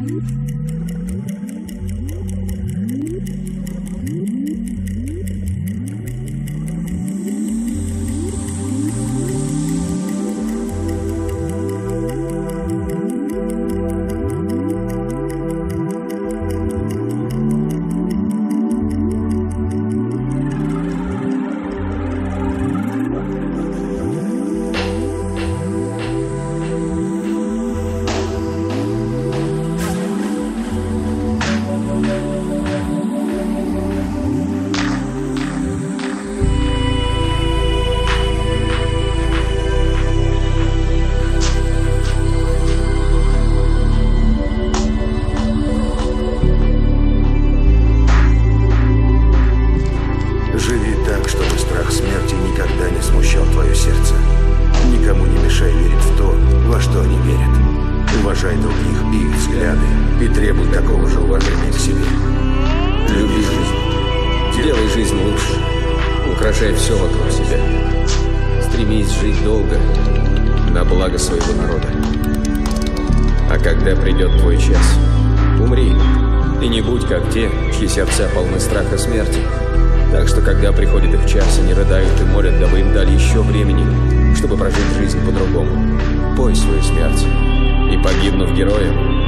Mm-hmm. Такого же уважения к себе. Люби жизнь. Делай жизнь лучше. Украшай все вокруг себя. Стремись жить долго, на благо своего народа. А когда придет твой час, умри. И не будь как те, чьи сердца полны страха смерти. Так что, когда приходит их час, они рыдают и молят, дабы им дали еще времени, чтобы прожить жизнь по-другому. Пой свою смерть. И погибнув героем,